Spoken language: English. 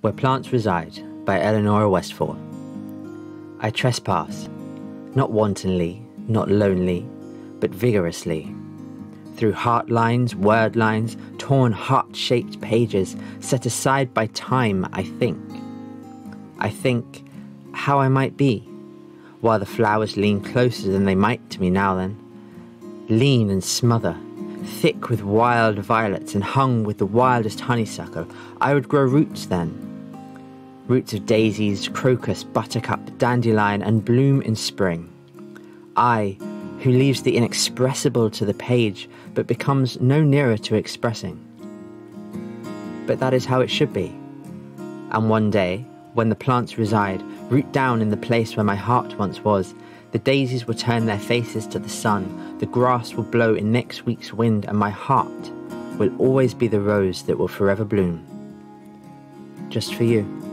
Where Plants Reside by Elinora Westfall. I trespass, not wantonly, not lonely, but vigorously. Through heart lines, word lines, torn heart shaped pages set aside by time, I think. I think how I might be, while the flowers lean closer than they might to me now then. Lean and smother, thick with wild violets and hung with the wildest honeysuckle, I would grow roots then. Roots of daisies, crocus, buttercup, dandelion, and bloom in spring. I, who leaves the inexpressible to the page, but becomes no nearer to expressing. But that is how it should be. And one day, when the plants reside, root down in the place where my heart once was, the daisies will turn their faces to the sun, the grass will blow in next week's wind, and my heart will always be the rose that will forever bloom. Just for you.